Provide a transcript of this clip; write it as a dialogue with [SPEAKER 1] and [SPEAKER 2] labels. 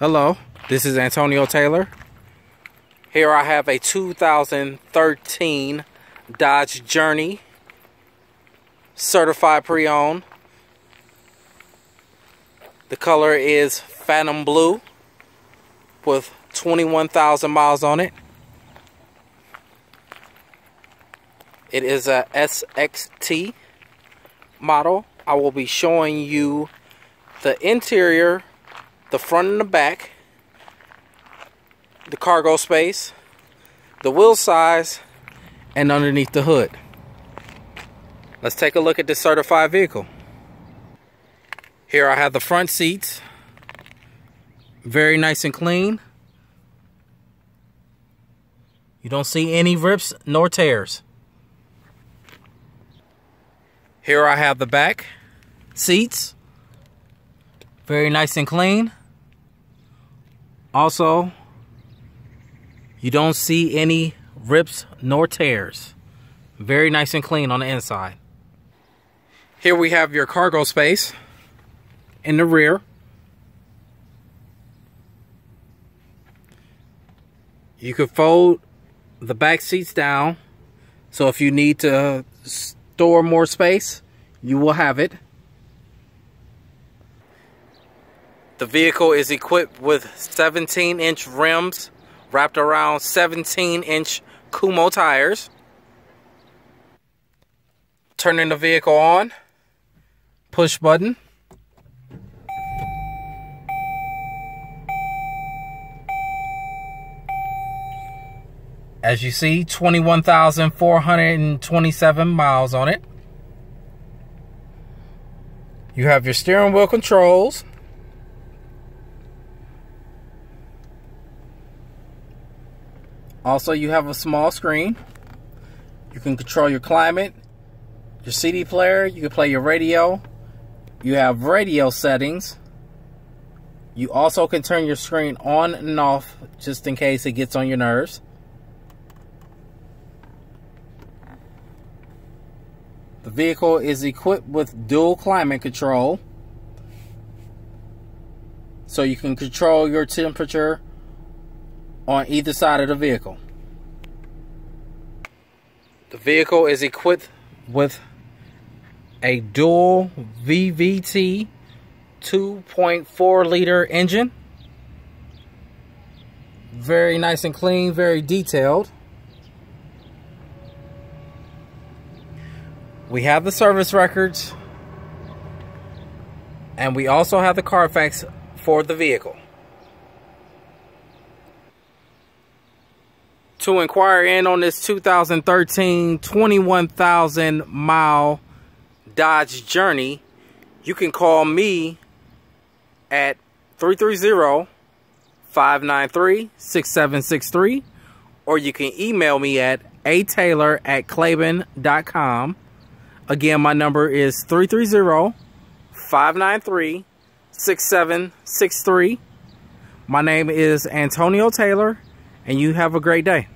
[SPEAKER 1] Hello, this is Antonio Taylor. Here I have a 2013 Dodge Journey certified pre-owned. The color is Phantom Blue with 21,000 miles on it. It is a SXT model. I will be showing you the interior the front and the back, the cargo space, the wheel size, and underneath the hood. Let's take a look at this certified vehicle. Here I have the front seats. Very nice and clean. You don't see any rips nor tears. Here I have the back seats. Very nice and clean. Also, you don't see any rips nor tears. Very nice and clean on the inside. Here we have your cargo space in the rear. You can fold the back seats down. So if you need to store more space, you will have it. The vehicle is equipped with 17 inch rims wrapped around 17 inch Kumho tires. Turning the vehicle on, push button. As you see, 21,427 miles on it. You have your steering wheel controls. Also, you have a small screen. You can control your climate, your CD player, you can play your radio. You have radio settings. You also can turn your screen on and off just in case it gets on your nerves. The vehicle is equipped with dual climate control. So you can control your temperature on either side of the vehicle. The vehicle is equipped with a dual VVT 2.4 liter engine. Very nice and clean, very detailed. We have the service records and we also have the Carfax for the vehicle. To inquire in on this 2013 21,000 mile Dodge Journey, you can call me at 330-593-6763 or you can email me at ataylor at. Again, my number is 330-593-6763. My name is Antonio Taylor and you have a great day.